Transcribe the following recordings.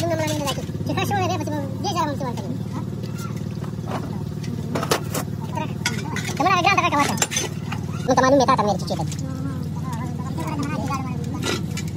كنا ملامين لكن كيف شو غير بس دي جرام سوى الكلمة كمان أجرام تكاك واتا من كمان ميتا تمير كي كده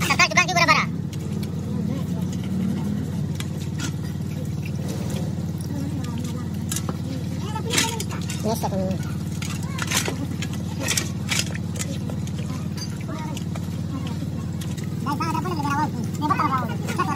تكاك تكاك يقول برا نشتك من Thank you.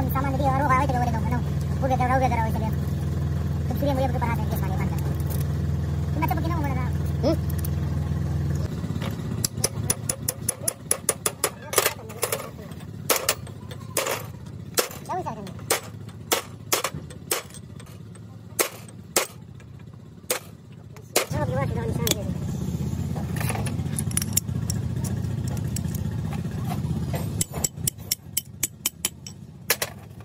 सामान देखिए और होगा वही चलो बोले तुम ना हो गया जरा हो गया जरा वही चलिए तुम सीधे मुझे तो पढ़ा देंगे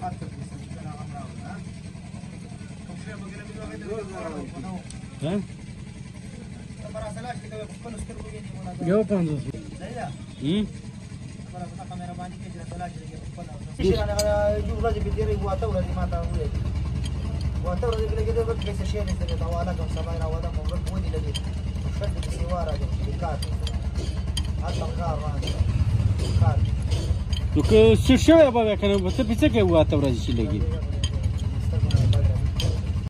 یو پنځوس واته ورځې کې لګېدل به پیسې شې نه ستنه دا والا کوم سبا را واده مو ورته ودی لګې شرط دې سیوا راځي کار هغه کار راځي کار نو که شوی به کنه څه پیڅه کې واته ورځي چې لګي